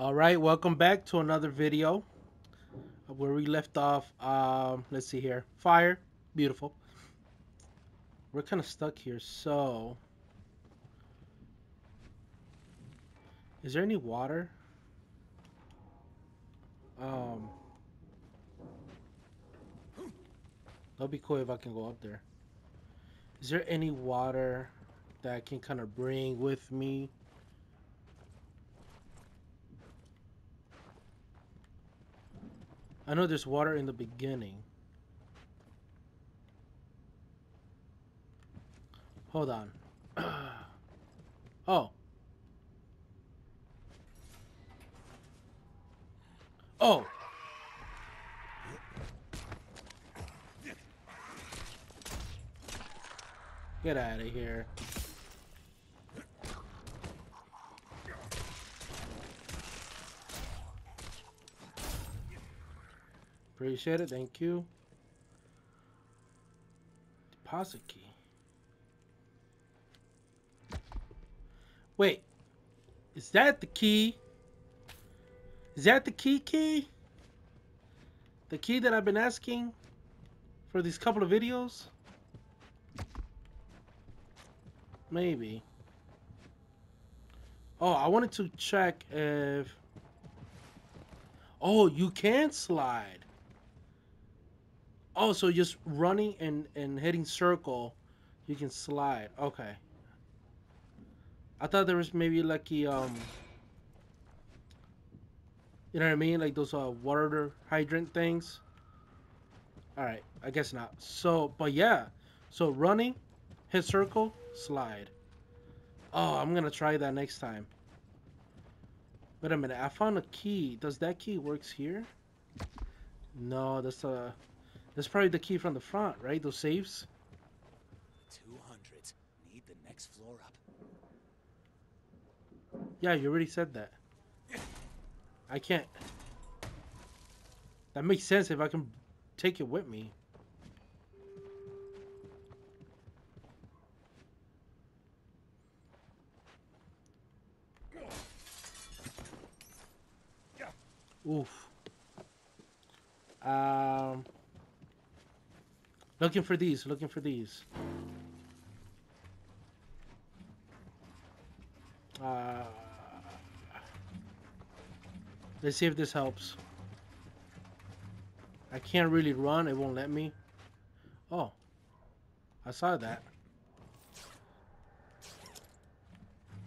All right, welcome back to another video where we left off. Um, let's see here. Fire, beautiful. We're kind of stuck here, so is there any water? Um, that'd be cool if I can go up there. Is there any water that I can kind of bring with me? I know there's water in the beginning. Hold on. oh. Oh. Get out of here. Appreciate it. Thank you. Deposit key. Wait. Is that the key? Is that the key key? The key that I've been asking for these couple of videos? Maybe. Oh, I wanted to check if... Oh, you can slide. Oh, so just running and, and hitting circle, you can slide. Okay. I thought there was maybe like a, um... You know what I mean? Like those uh, water hydrant things. Alright, I guess not. So, but yeah. So running, hit circle, slide. Oh, I'm gonna try that next time. Wait a minute, I found a key. Does that key works here? No, that's a... That's probably the key from the front, right? Those safes? 200. Need the next floor up. Yeah, you already said that. I can't... That makes sense if I can take it with me. Oof. Um, looking for these, looking for these. Uh, let's see if this helps. I can't really run, it won't let me. Oh, I saw that.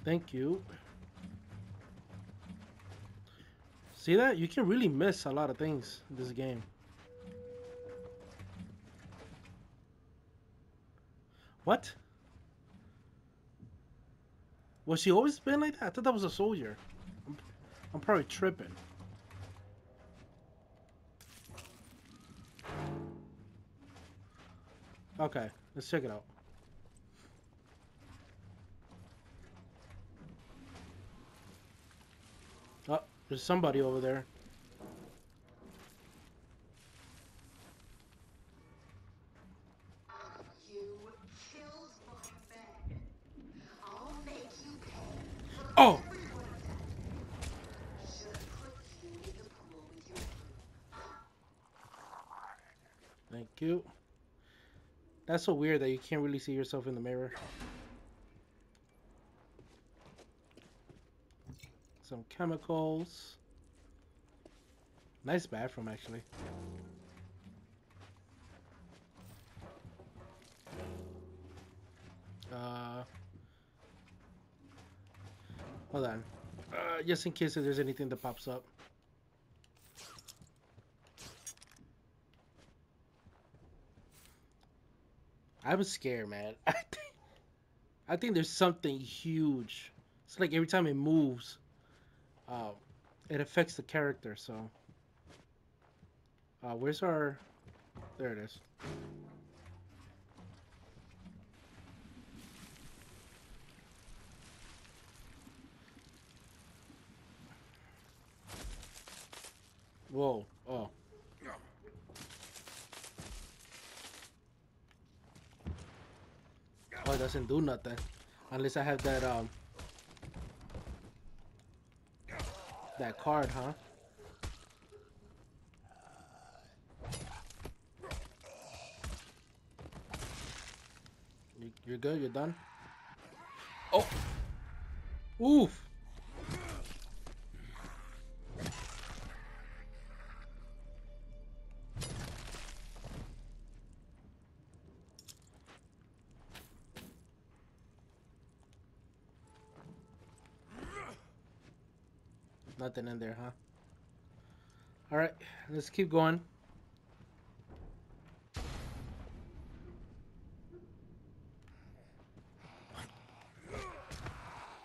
Thank you. See that? You can really miss a lot of things in this game. What? Was she always been like that? I thought that was a soldier. I'm, I'm probably tripping. Okay, let's check it out. Oh, there's somebody over there. Oh! You. That's so weird that you can't really see yourself in the mirror. some chemicals. Nice bathroom, actually. Uh, hold on. Uh, just in case if there's anything that pops up. I was scared, man. I think, I think there's something huge. It's like every time it moves, uh, it affects the character, so. Uh, where's our... There it is. Whoa. Oh. Oh, it doesn't do nothing. Unless I have that, um... that card, huh? You- You're good? You're done? Oh! Oof! Nothing in there, huh? Alright, let's keep going.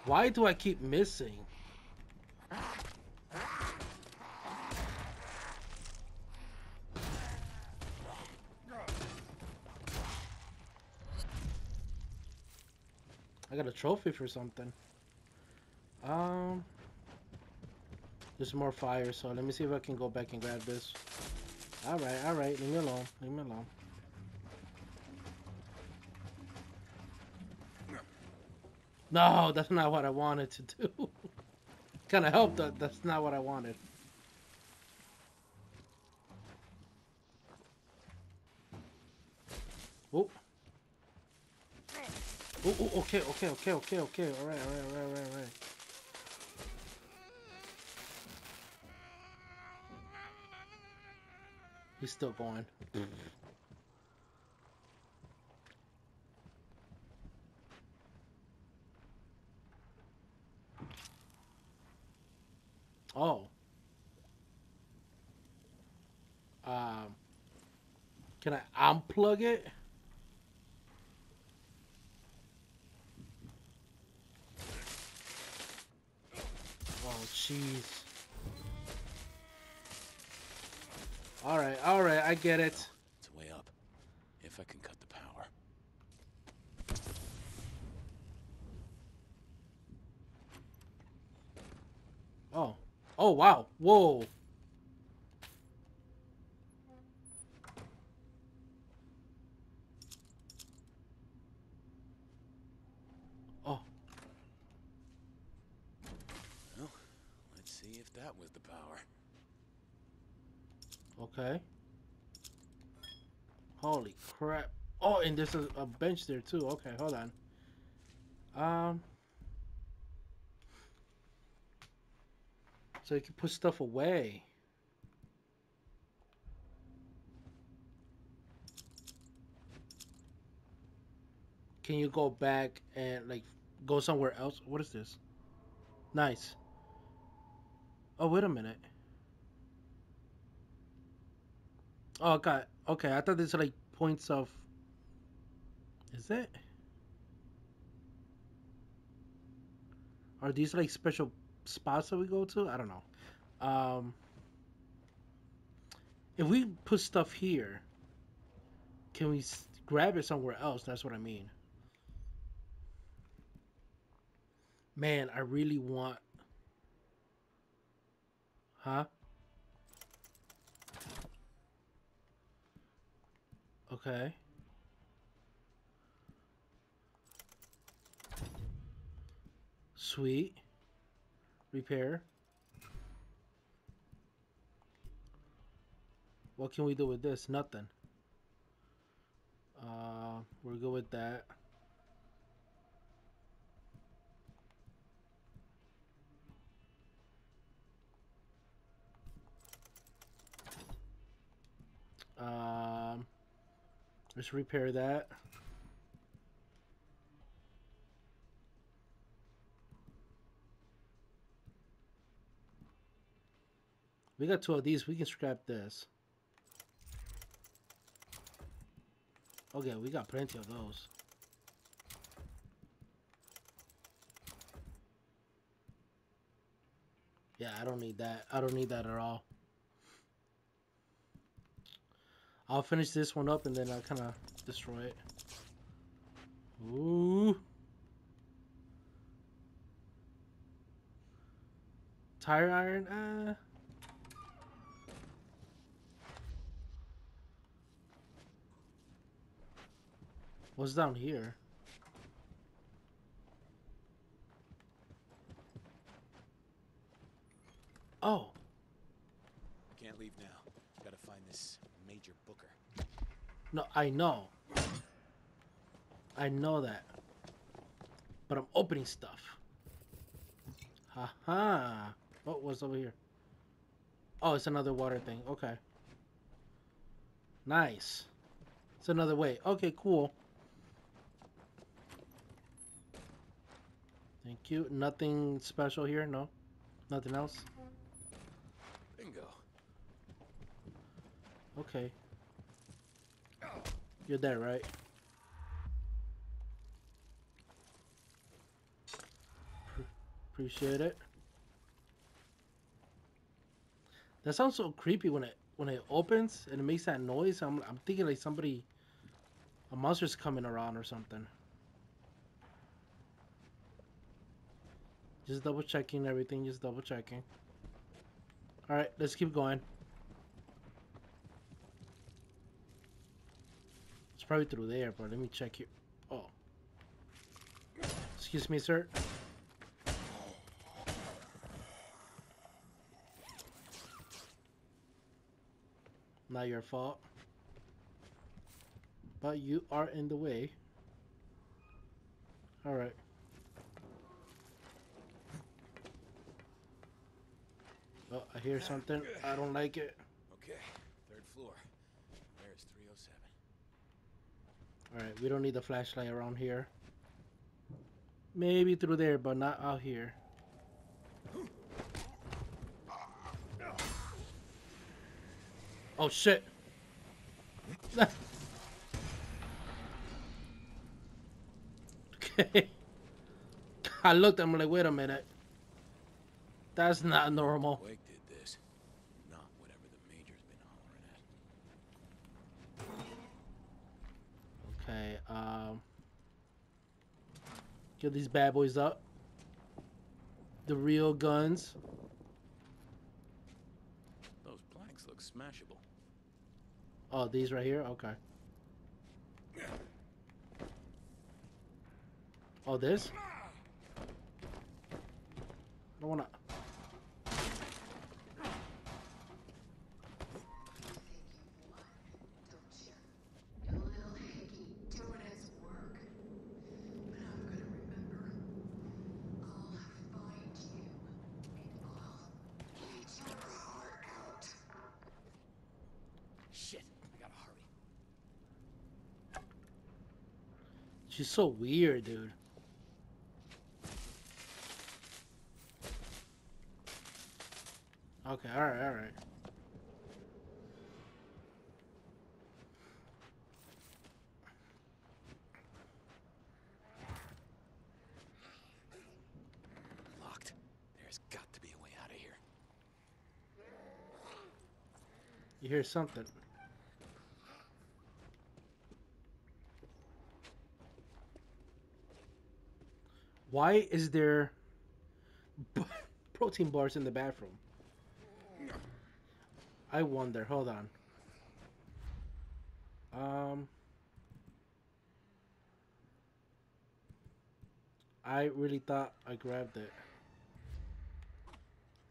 Why do I keep missing? I got a trophy for something. Um, there's more fire, so let me see if I can go back and grab this. Alright, alright, leave me alone. Leave me alone. No, that's not what I wanted to do. kind of helped, but that's not what I wanted. Oh. Oh, okay, okay, okay, okay, okay. All right, all right, all right, all right, all right. He's still going. Oh. Um. Can I unplug it? Oh, jeez. All right, all right, I get it. It's way up. If I can cut the power. Oh, oh wow, whoa. Oh, Well, let's see if that was the power. Okay. Holy crap. Oh, and there's a, a bench there too. Okay, hold on. Um. So you can put stuff away. Can you go back and like go somewhere else? What is this? Nice. Oh, wait a minute. Oh, God. Okay, I thought these are like points of. Is it? Are these like special spots that we go to? I don't know. Um, if we put stuff here, can we grab it somewhere else? That's what I mean. Man, I really want. Huh? Okay. Sweet. Repair. What can we do with this? Nothing. Uh, we're good with that. Let's repair that. We got two of these. We can scrap this. Okay, we got plenty of those. Yeah, I don't need that. I don't need that at all. I'll finish this one up and then I'll kind of destroy it. Ooh. Tire iron? Uh. What's down here? Oh, Can't leave now. Gotta find this Major Booker. No, I know. I know that. But I'm opening stuff. Haha. What was over here? Oh, it's another water thing. Okay. Nice. It's another way. Okay, cool. Thank you. Nothing special here? No? Nothing else? Bingo. Okay. You're there, right? Pr- Appreciate it. That sounds so creepy when it when it opens and it makes that noise. I'm I'm thinking like somebody, a monster's coming around or something. Just double checking everything. Just double checking. All right, let's keep going. Probably through there, but let me check here. Oh. Excuse me, sir. Not your fault. But you are in the way. Alright. Oh, I hear something. I don't like it. Okay, third floor. There's 307. Alright, we don't need the flashlight around here. Maybe through there, but not out here. Oh shit! okay. I looked, I'm like, wait a minute. That's not normal. Blake did this. Not whatever the Major's been hollering at. Okay, um. Get these bad boys up. The real guns. Those planks look smashable. Oh, these right here? Okay. Oh, this? I don't wanna. Your little hickey doing his work. But I'm gonna remember. I'll find you. And I'll get your heart out. Shit, I gotta hurry. She's so weird, dude. Okay, alright, alright. Locked. There's got to be a way out of here. You hear something. Why is there protein bars in the bathroom? I wonder. Hold on. Um. I really thought I grabbed it.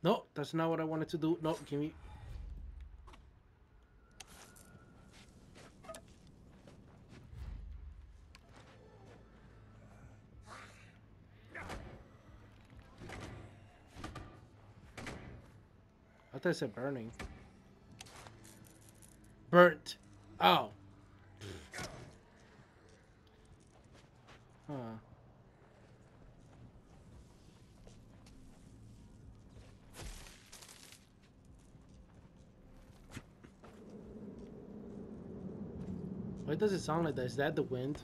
No, that's not what I wanted to do. No, give me. Thought it said burning. Burnt. Oh. Huh. Why does it sound like that? Is that the wind?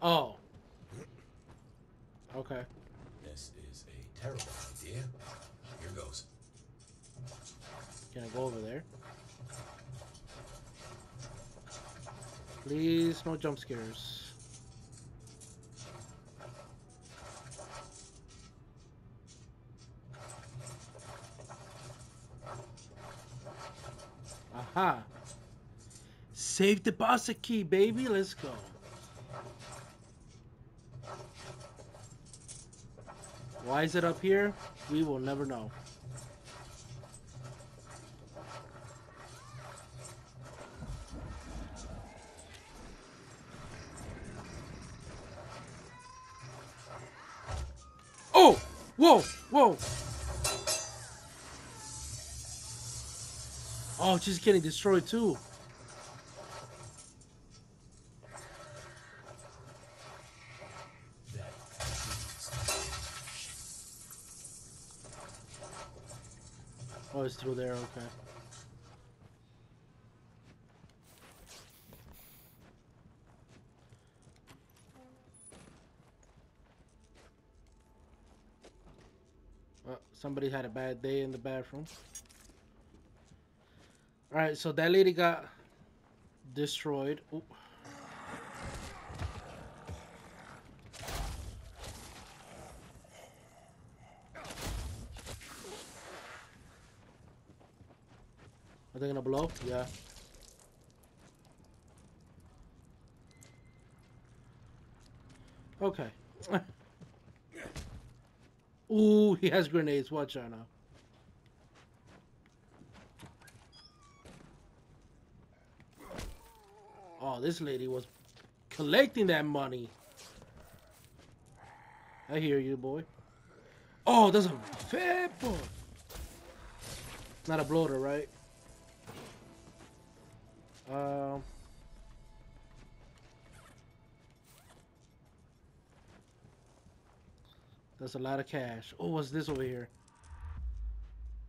Oh. Okay. This is a terrible idea. I go over there? Please, no jump scares. Aha. Save deposit key, baby. Let's go. Why is it up here? We will never know. Whoa! Oh, she's getting destroyed too. Oh, it's through there, okay. Uh, somebody had a bad day in the bathroom. Alright, so that lady got destroyed. Ooh. Are they gonna blow? Yeah. Okay. Ooh, he has grenades. Watch out now. Oh, this lady was collecting that money. I hear you, boy. Oh, that's a fat boy. Not a bloater, right? Um. That's a lot of cash. Oh, what's this over here?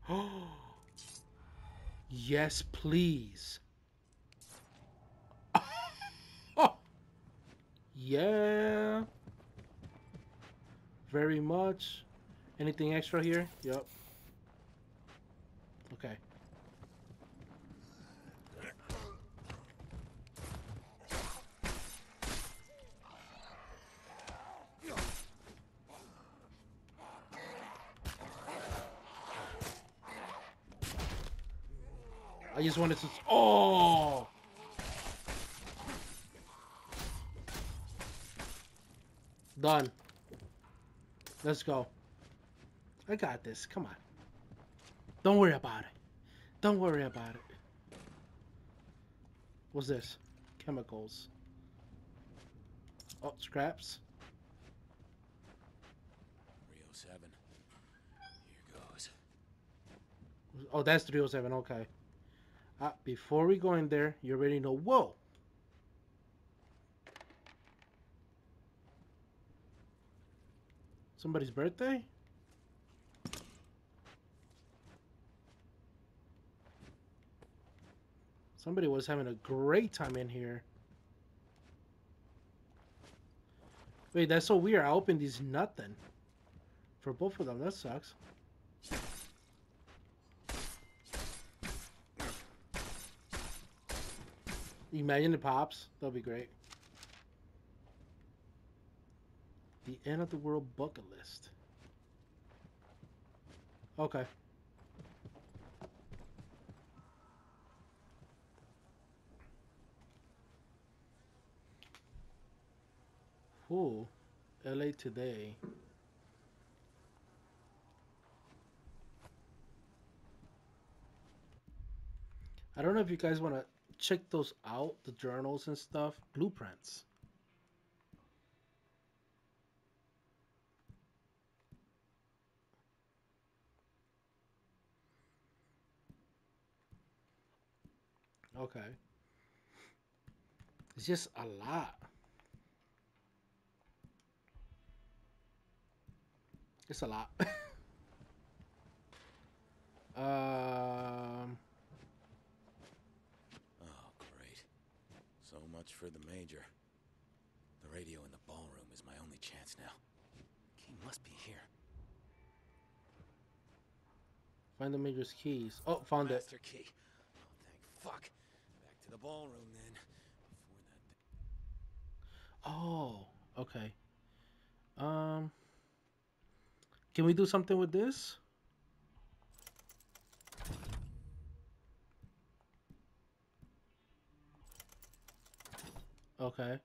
Oh, yes, please. oh. yeah. Very much. Anything extra here? Yep. Okay. I just wanted to. Oh! Done. Let's go. I got this. Come on. Don't worry about it. Don't worry about it. What's this? Chemicals. Oh, scraps. 307. Here goes. Oh, that's 307. Okay. Uh, before we go in there, you already know. Whoa! Somebody's birthday? Somebody was having a great time in here. Wait, that's so weird. I opened these nothing. For both of them, that sucks. Imagine it pops. That'll be great. The end of the world bucket list. Okay. Ooh, LA Today. I don't know if you guys want to check those out, the journals and stuff, blueprints. Okay. It's just a lot. It's a lot. um. Oh, great. So much for the Major. The radio in the ballroom is my only chance now. He must be here. Find the major's keys. Oh, found it. Master key. Oh, thank fuck. Back to the ballroom then. Before that. Oh, okay. Um, can we do something with this? Okay.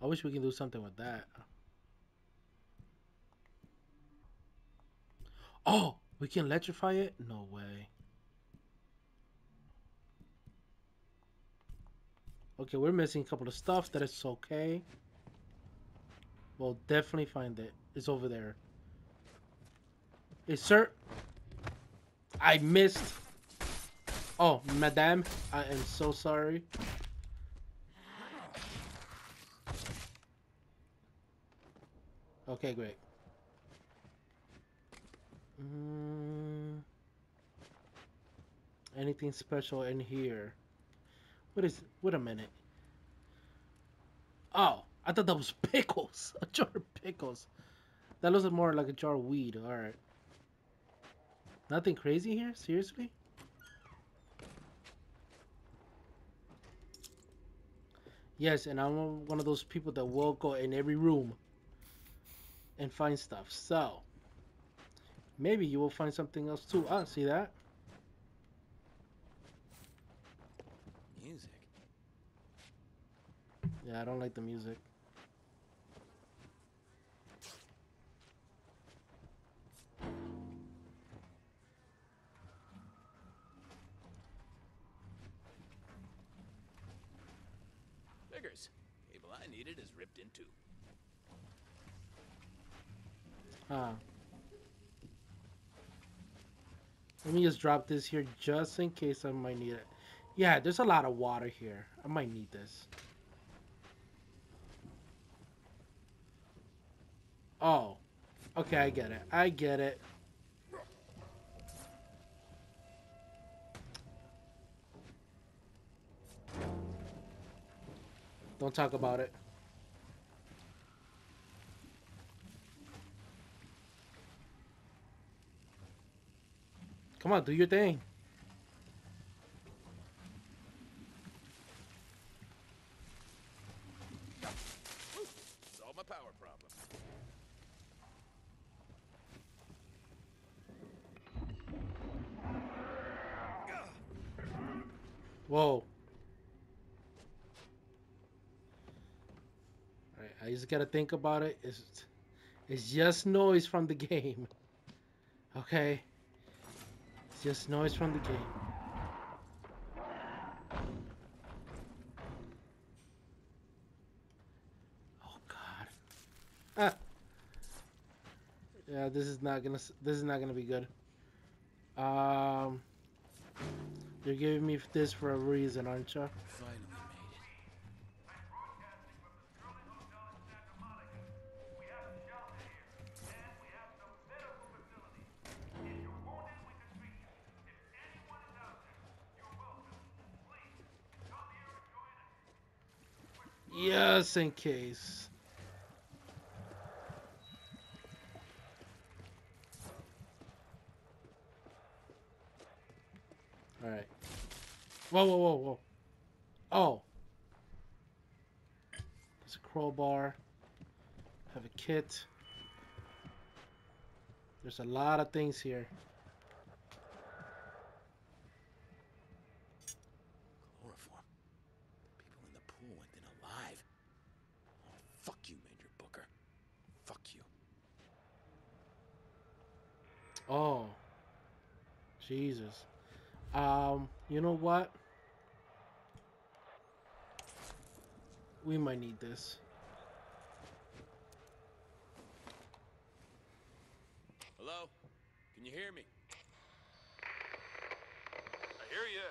I wish we can do something with that. Oh, we can electrify it? No way. Okay, we're missing a couple of stuff. That is okay. We'll definitely find it. It's over there. Hey, sir. I missed. Oh, madame, I am so sorry. Okay, great. Mm, anything special in here? What is? Wait a minute. Oh, I thought that was pickles. A jar of pickles. That looks more like a jar of weed. All right. Nothing crazy here? Seriously? Yes, and I'm one of those people that will go in every room and find stuff. So, maybe you will find something else too. Ah, see that? Music. Yeah, I don't like the music. Needed is ripped in two. Ah. Let me just drop this here just in case I might need it. Yeah, there's a lot of water here. I might need this. Oh. Okay, I get it. I get it. Don't talk about it. Come on, do your thing. Whoa. Alright, I just gotta think about it. It's, it's just noise from the game. Okay? Just noise from the game. Oh god. Ah. Yeah, this is not gonna this is not gonna be good. Um You're giving me this for a reason, aren't you? Yes, in case. Alright. Whoa, whoa, whoa, whoa. Oh. There's a crowbar. Have a kit. There's a lot of things here. Chloroform. People in the pool went in alive. Oh, fuck you, Major Booker. Fuck you. Oh. Jesus. Um, you know what? We might need this. Hello? Can you hear me? I hear you.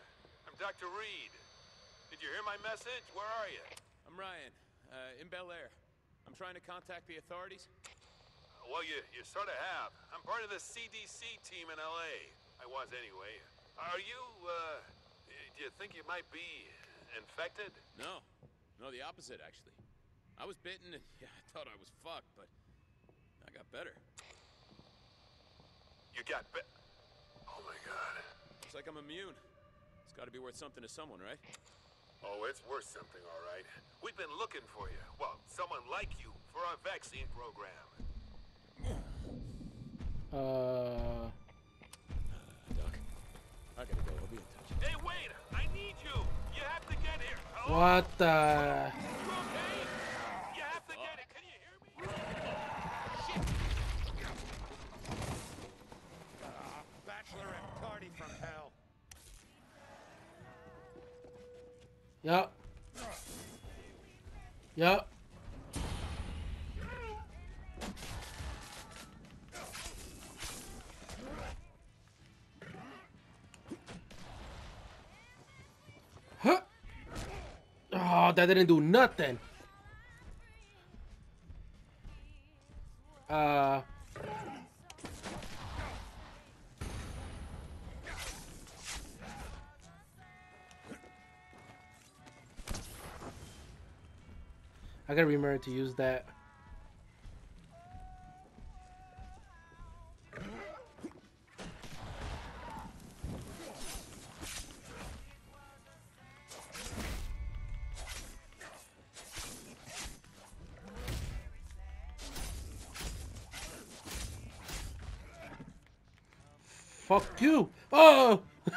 I'm Dr. Reed. Did you hear my message? Where are you? I'm Ryan, uh, in Bel Air. I'm trying to contact the authorities. Well, you, you sort of have. I'm part of the CDC team in LA. I was anyway. Are you, uh, do you think you might be infected? No. No, the opposite, actually. I was bitten and yeah, I thought I was fucked, but I got better. You got bit. Oh my god. It's like I'm immune. It's gotta be worth something to someone, right? Oh, it's worth something, all right. We've been looking for you. Well, someone like you for our vaccine program. Uh. Doc, I gotta go. I'll be in touch. Hey, wait! I need you. You have to get here. Hello? What the? You okay? You have to get it. Can you hear me? Shit! Ah, uh, party from hell. Yep. Yep. Oh, that didn't do nothing. Uh. I gotta remember to use that. You! Oh!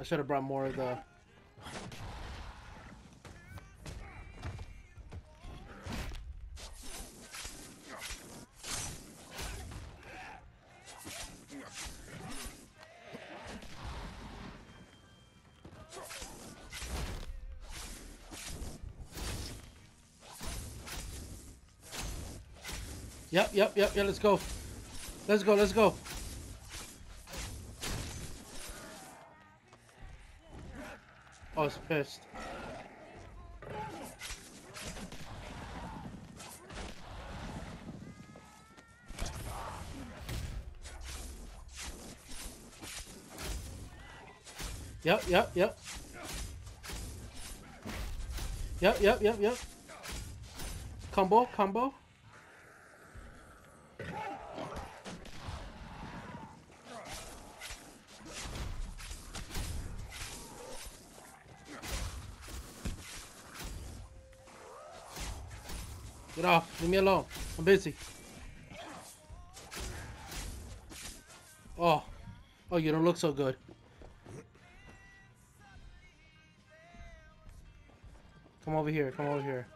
I should have brought more of the. Yep, yep, yeah, let's go. Let's go, let's go. Oh, it's pissed. Yep, yep, yep. Yep, yep, yep, yep. Combo, combo. Get off. Leave me alone. I'm busy. Oh. Oh, you don't look so good. Come over here. Come over here.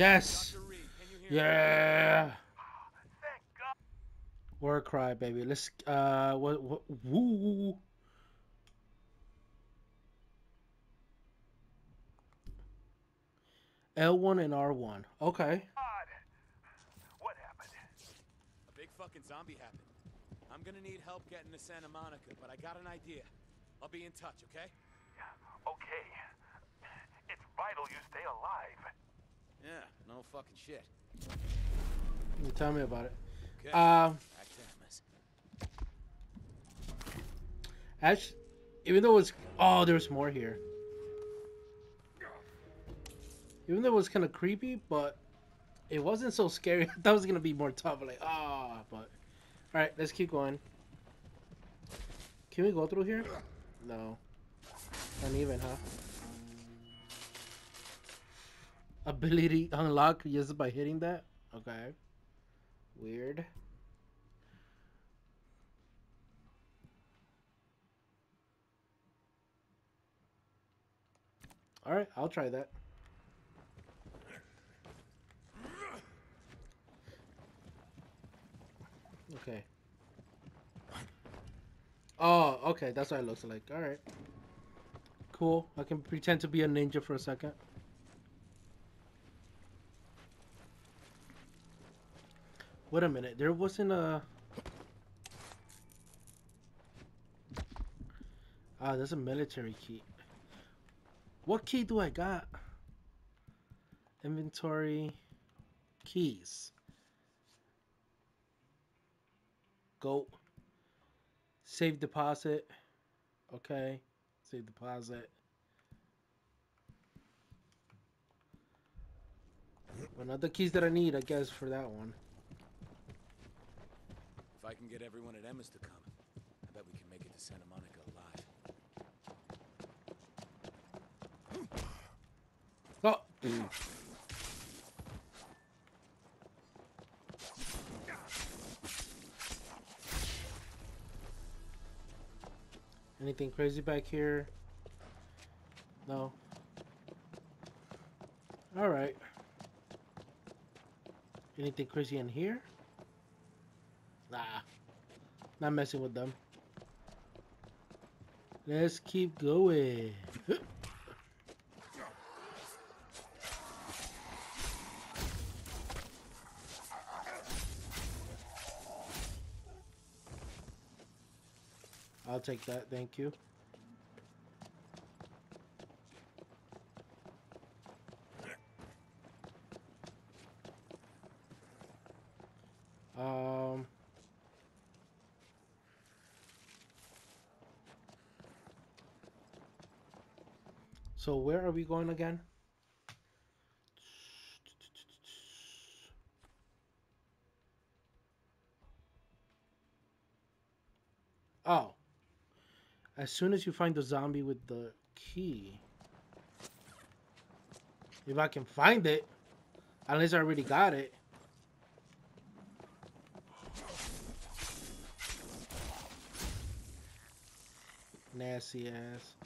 Yes. Reed, can you hear me? Yeah. Thank God. War cry, baby. Let's uh what what woo. L1 and R1. Okay. God. What happened? A big fucking zombie happened. I'm gonna need help getting to Santa Monica, but I got an idea. I'll be in touch, okay? Okay. It's vital you stay alive. Yeah, no fucking shit. You tell me about it. Okay. Um actually even though it's oh there's more here. Even though it was kind of creepy, but it wasn't so scary. I thought it was gonna be more tough. Like ah, but all right, let's keep going. Can we go through here? No, uneven, huh? Ability unlock just by hitting that. Okay, weird. All right, I'll try that. Okay. Oh, okay, that's what it looks like. All right. Cool. I can pretend to be a ninja for a second. Wait a minute. There wasn't a. Ah, there's a military key. What key do I got? Inventory. Keys. Go. Save deposit. Okay. Save deposit. Another keys that I need, I guess, for that one. I can get everyone at Emma's to come, I bet we can make it to Santa Monica alive. Oh! Anything crazy back here? No. Alright. Anything crazy in here? Nah. Not messing with them. Let's keep going. I'll take that, thank you. So where are we going again? Oh. As soon as you find the zombie with the key. If I can find it. Unless I already got it. Nasty ass.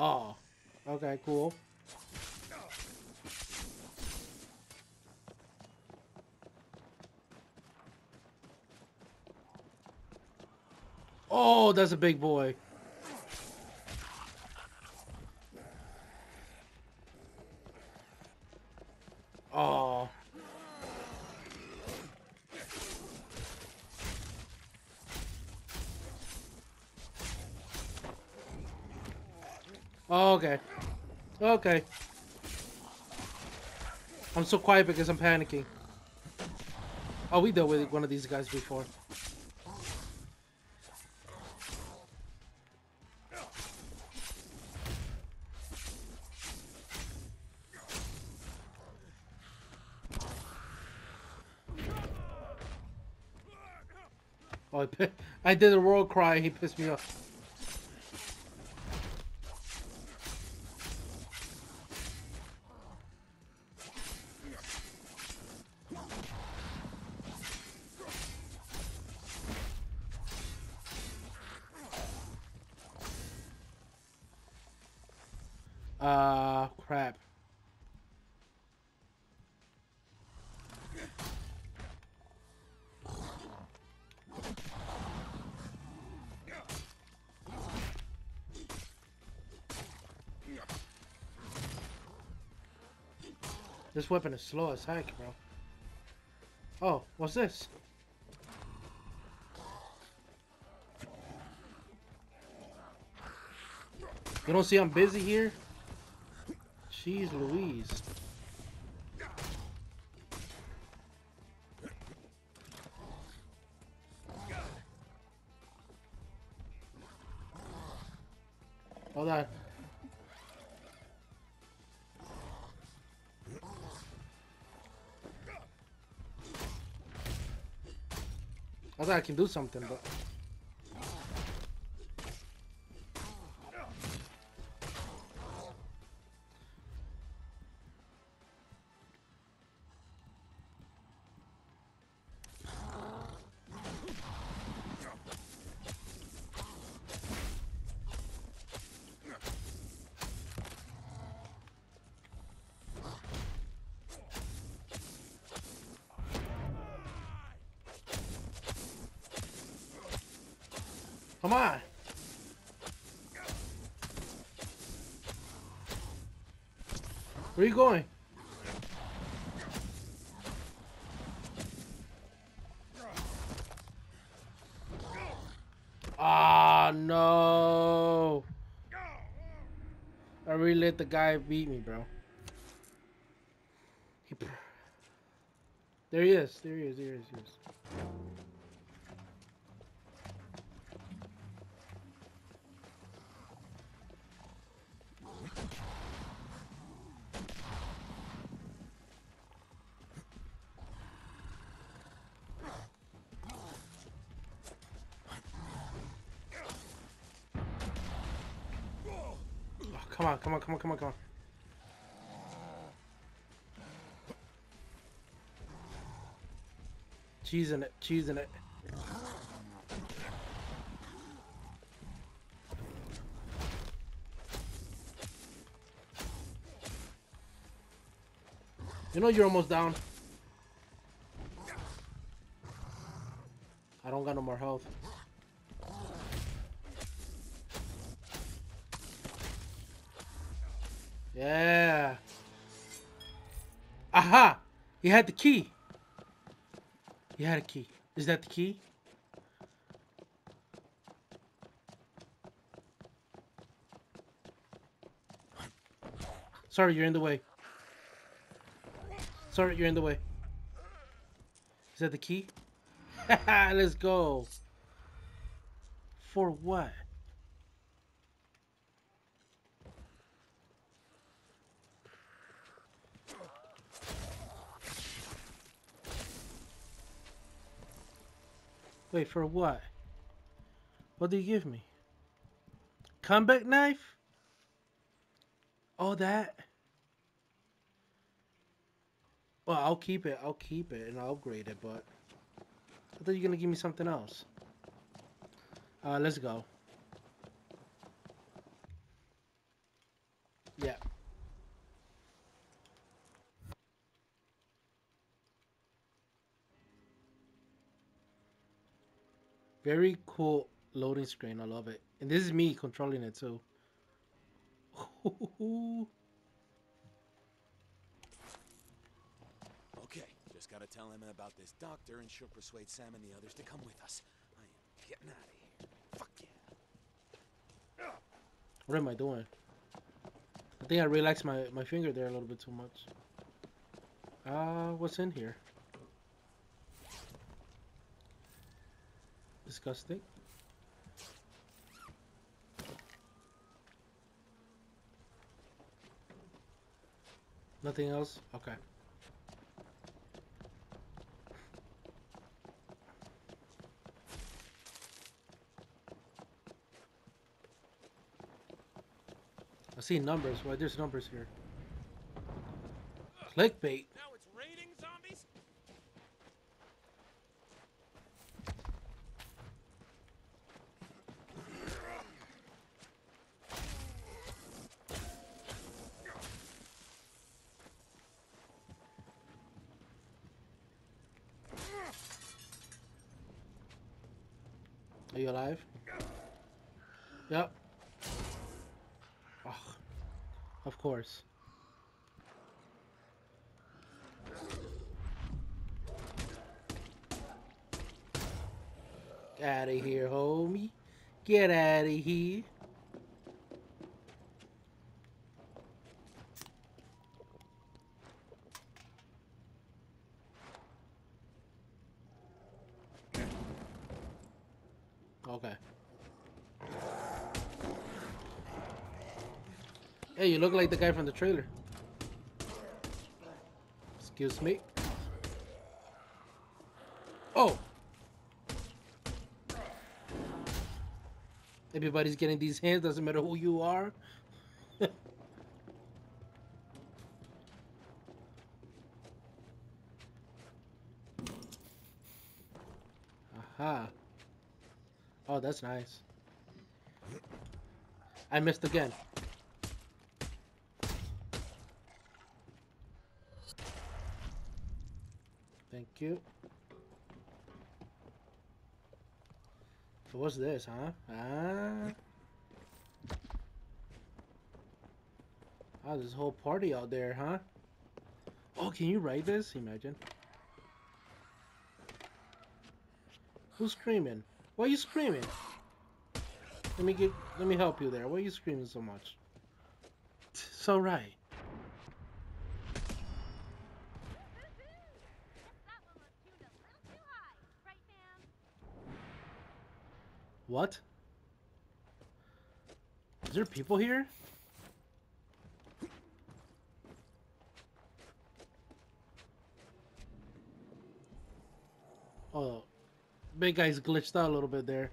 Oh, okay, cool. Oh, that's a big boy. Oh. Oh, okay. Okay. I'm so quiet because I'm panicking. Oh, we dealt with one of these guys before. Oh, I I did a royal cry. He pissed me off. Weapon is slow as heck, bro. Oh, what's this? You don't see I'm busy here? Jeez Louise. Can do something, but... Come on. Where are you going? Ah, no. I really let the guy beat me, bro. He There he is. There he is. There he is. There he is. Oh, come on, come on, come on, come on, come on. Cheesing it, cheesing it. You know you're almost down. I don't got no more health. Yeah. Aha! He had the key. He had a key. Is that the key? Sorry, you're in the way. Sorry, you're in the way. Is that the key? Let's go. For what? Wait, for what? What do you give me? Comeback knife? All that? Well, I'll keep it. I'll keep it and I'll upgrade it, but I thought you were gonna give me something else. Uh, let's go. Yeah. Very cool loading screen. I love it. And this is me controlling it too. Okay, just gotta tell him about this doctor and she'll persuade Sam and the others to come with us. I am getting out of here. Fuck yeah. What am I doing? I think I relaxed my, my finger there a little bit too much. Uh, what's in here? Disgusting. Nothing else? Okay. I see numbers. Why there's numbers here? Clickbait. Now it's raining zombies? Are you alive? Yep. Oh, of course. Out of here, homie. Get out of here. Okay. Hey, you look like the guy from the trailer. Excuse me. Oh! Everybody's getting these hands, doesn't matter who you are. Aha. Oh, that's nice. I missed again. Thank you. So what's this, huh? Ah. Oh, there's a whole party out there, huh? Oh, can you write this? Imagine. Who's screaming? Why are you screaming? Let me get. Let me help you there. Why are you screaming so much? So right. That one was tuned a little too high, right, ma'am? What? Is there people here? Oh, big guy's glitched out a little bit there.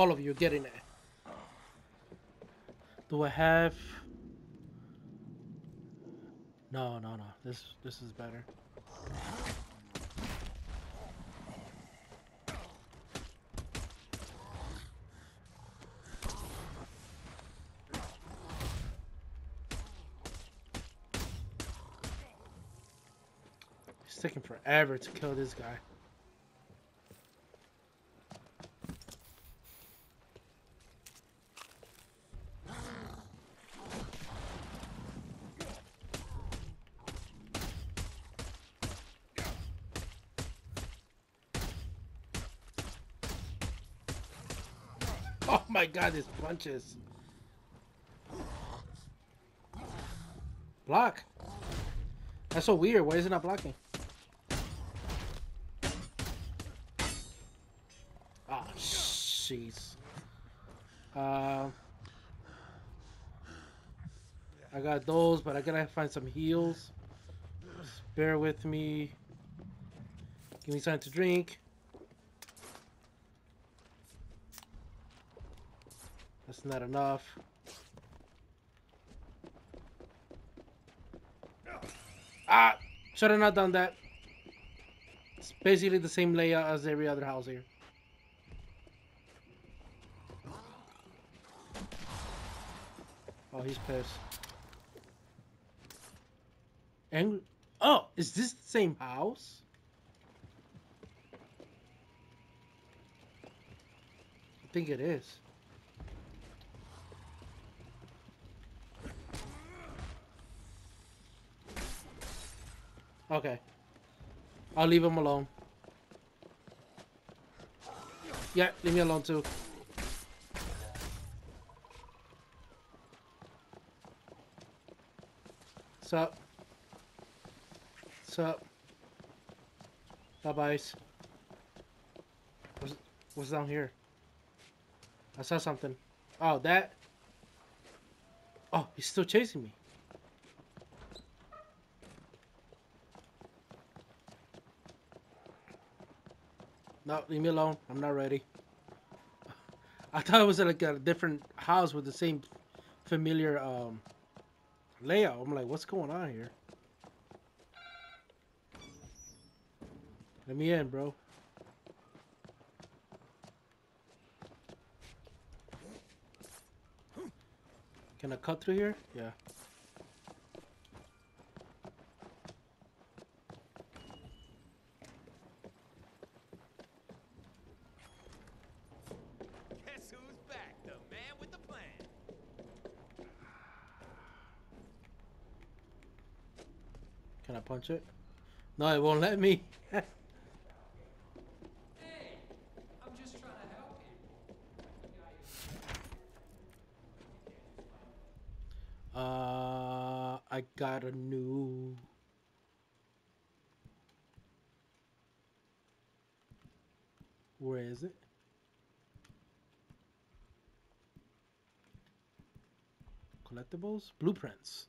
All of you getting it. Do I have? No, no, no. This this is better. It's taking forever to kill this guy. Oh my god, his punches. Block. That's so weird. Why is it not blocking? Ah, jeez. Uh, I got those, but I gotta find some heals. Bear with me. Give me something to drink. That's not enough. Ah! Should have not done that. It's basically the same layout as every other house here. Oh, he's pissed. Angry? oh, is this the same house? I think it is. Okay. I'll leave him alone. Yeah, leave me alone too. What's up? What's up? Bye byes. What's, what's down here? I saw something. Oh, that. Oh, he's still chasing me. No, leave me alone. I'm not ready. I thought it was like a different house with the same familiar um, layout. I'm like, what's going on here? Let me in, bro. Can I cut through here? Yeah. Guess who's back? The man with the plan. Punch it? No, it won't let me. Uh, I got a new. Where is it? Collectibles? Blueprints.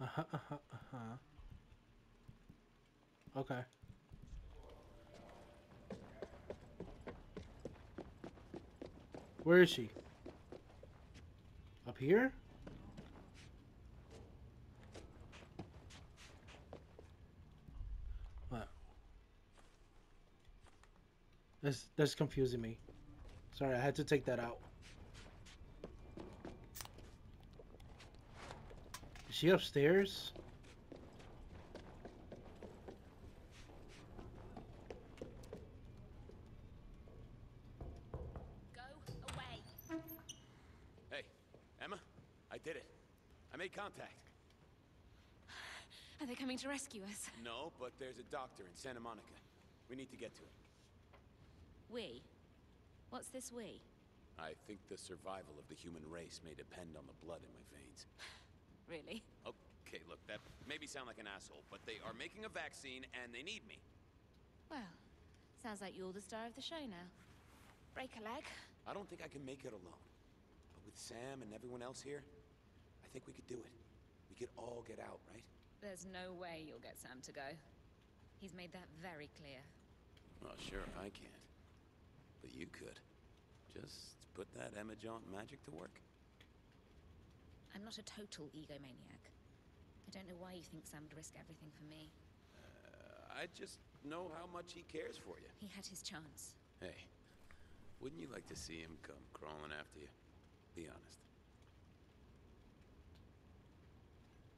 Uh huh, uh huh, uh huh. Okay. Where is she? Up here? What? That's that's confusing me. Sorry, I had to take that out. She upstairs? Go away. Hey, Emma, I did it. I made contact. Are they coming to rescue us? No, but there's a doctor in Santa Monica. We need to get to him. We? What's this we? I think the survival of the human race may depend on the blood in my veins. Really? Okay, look, that maybe sound like an asshole, but they are making a vaccine and they need me. Well, sounds like you're the star of the show now. Break a leg? I don't think I can make it alone. But with Sam and everyone else here, I think we could do it. We could all get out, right? There's no way you'll get Sam to go. He's made that very clear. Well, sure, I can't. But you could. Just put that Emma Jaunt magic to work. I'm not a total egomaniac. I don't know why you think Sam would risk everything for me. Uh, I just know how much he cares for you. He had his chance. Hey, wouldn't you like to see him come crawling after you? Be honest.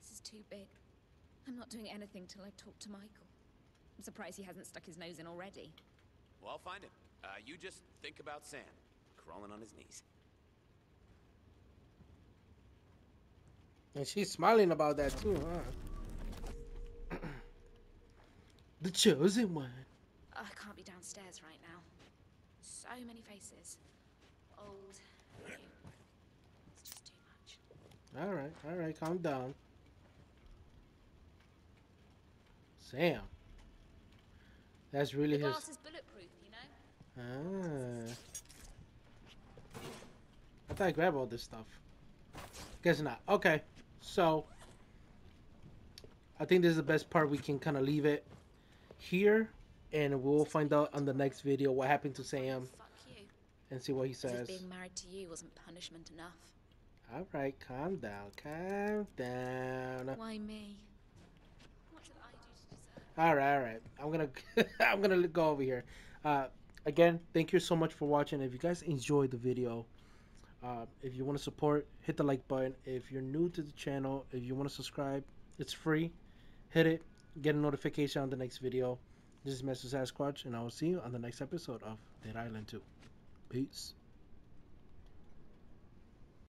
This is too big. I'm not doing anything till I talk to Michael. I'm surprised he hasn't stuck his nose in already. Well, I'll find him. Uh, you just think about Sam, crawling on his knees. And she's smiling about that too, huh? the chosen one. I can't be downstairs right now. So many faces. Old, new. It's just too much. All right, all right, calm down. Sam. That's really The his. glass is bulletproof, you know? Ah. I thought I grabbed all this stuff. Guess not. Okay, so I think this is the best part. We can kind of leave it here, and we'll find out on the next video what happened to Sam and see what he says. being married to you wasn't punishment enough. All right, calm down, calm down. Why me? What did I do to deserve? All right, all right. I'm gonna I'm gonna go over here. Uh, again, thank you so much for watching. If you guys enjoyed the video, uh, if you want to support, hit the like button. If you're new to the channel, if you want to subscribe, it's free. Hit it. Get a notification on the next video. This is Mr. Sasquatch, and I will see you on the next episode of Dead Island 2. Peace.